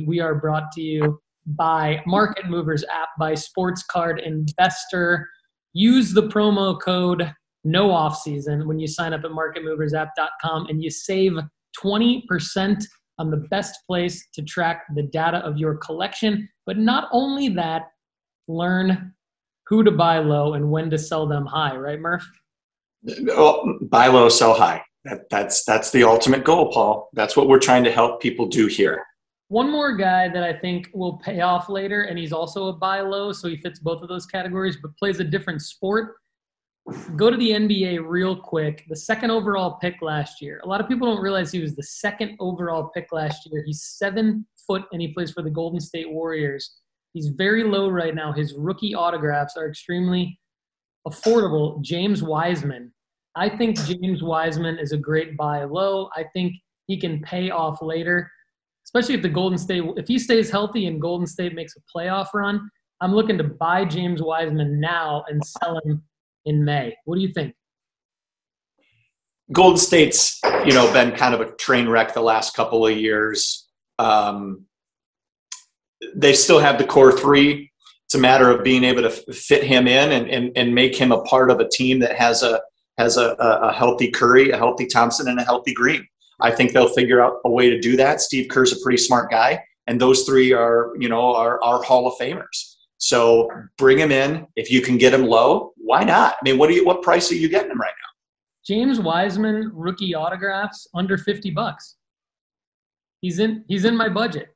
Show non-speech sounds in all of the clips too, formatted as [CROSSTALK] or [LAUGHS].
We are brought to you by Market Movers app by Sports Card Investor. Use the promo code no off season when you sign up at marketmoversapp.com and you save 20% on the best place to track the data of your collection. But not only that, learn who to buy low and when to sell them high, right, Murph? Well, buy low, sell high. That, that's that's the ultimate goal, Paul. That's what we're trying to help people do here. One more guy that I think will pay off later, and he's also a buy low, so he fits both of those categories, but plays a different sport. Go to the NBA real quick. The second overall pick last year. A lot of people don't realize he was the second overall pick last year. He's seven foot and he plays for the Golden State Warriors. He's very low right now. His rookie autographs are extremely affordable. James Wiseman. I think James Wiseman is a great buy low. I think he can pay off later, especially if the Golden State, if he stays healthy and Golden State makes a playoff run. I'm looking to buy James Wiseman now and sell him in May. What do you think? Golden State's, you know, been kind of a train wreck the last couple of years. Um, they still have the core three. It's a matter of being able to fit him in and, and, and make him a part of a team that has a has a, a healthy Curry, a healthy Thompson, and a healthy Green. I think they'll figure out a way to do that. Steve Kerr's a pretty smart guy, and those three are you know are, are Hall of Famers. So bring him in if you can get him low. Why not? I mean, what do you what price are you getting him right now? James Wiseman rookie autographs under fifty bucks. He's in he's in my budget.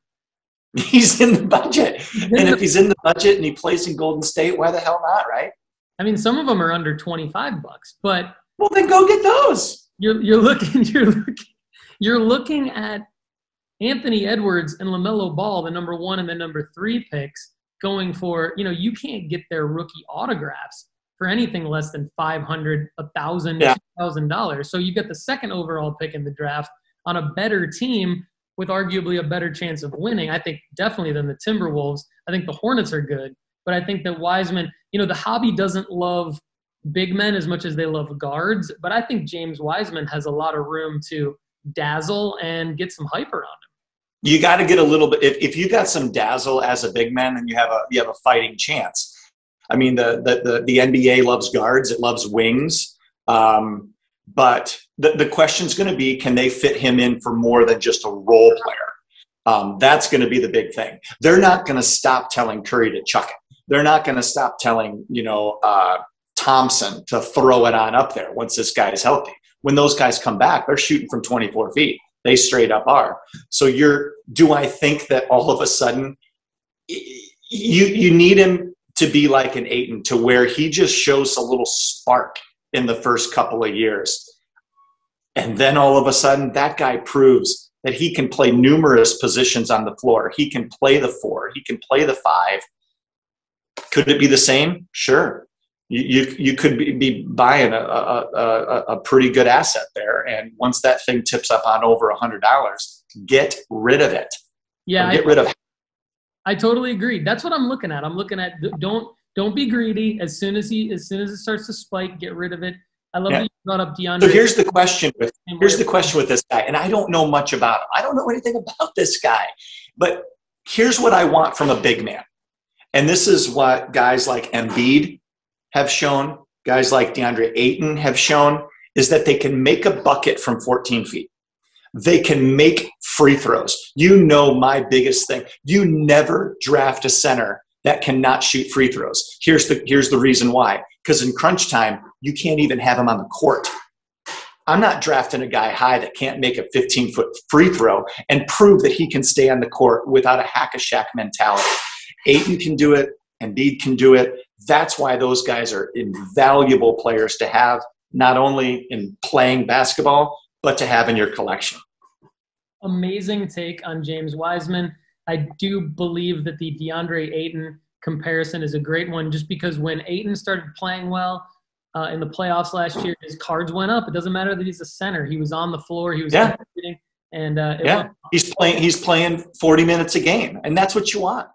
[LAUGHS] He's in the budget. and if he's in the budget and he plays in Golden State, why the hell not, right? I mean, some of them are under 25 bucks, but well, then go get those. You're, you're looking, [LAUGHS] you're looking, you're looking at Anthony Edwards and LaMelo Ball, the number one and the number three picks going for, you know, you can't get their rookie autographs for anything less than 500, a thousand, thousand dollars. So you get the second overall pick in the draft on a better team with arguably a better chance of winning. I think definitely than the Timberwolves. I think the Hornets are good, but I think that Wiseman, you know, the hobby doesn't love big men as much as they love guards, but I think James Wiseman has a lot of room to dazzle and get some hype around him. You got to get a little bit. If, if you got some dazzle as a big man, then you have a you have a fighting chance. I mean, the the the, the NBA loves guards. It loves wings. Um, but the, the question is going to be can they fit him in for more than just a role player? Um, that's going to be the big thing. They're not going to stop telling Curry to chuck it. They're not going to stop telling, you know, uh, Thompson to throw it on up there once this guy is healthy. When those guys come back, they're shooting from 24 feet. They straight up are. So you're, do I think that all of a sudden you, you need him to be like an Ayton to where he just shows a little spark in the first couple of years. And then all of a sudden, that guy proves that he can play numerous positions on the floor. He can play the four, he can play the five. Could it be the same? Sure. You, you, you could be, be buying a, a, a, a, pretty good asset there. And once that thing tips up on over a $100, get rid of it. Yeah. get I, rid of it. I totally agree. That's what I'm looking at. I'm looking at don't don't be greedy. As soon as he, as soon as it starts to spike, get rid of it. I love yeah. that you brought up DeAndre. So here's the question with here's the question with this guy, and I don't know much about him. I don't know anything about this guy, but here's what I want from a big man, and this is what guys like Embiid have shown, guys like DeAndre Ayton have shown, is that they can make a bucket from 14 feet. They can make free throws. You know my biggest thing. You never draft a center that cannot shoot free throws. Here's the here's the reason why. Because in crunch time, you can't even have him on the court. I'm not drafting a guy high that can't make a 15 foot free throw and prove that he can stay on the court without a hack a Shaq mentality. Ayton can do it, Embiid can do it. That's why those guys are invaluable players to have, not only in playing basketball, but to have in your collection. Amazing take on James Wiseman. I do believe that the DeAndre Ayton comparison is a great one just because when Ayton started playing well uh, in the playoffs last year, his cards went up. It doesn't matter that he's a center. He was on the floor. He was yeah. and uh, yeah, he's playing. He's playing 40 minutes a game, and that's what you want.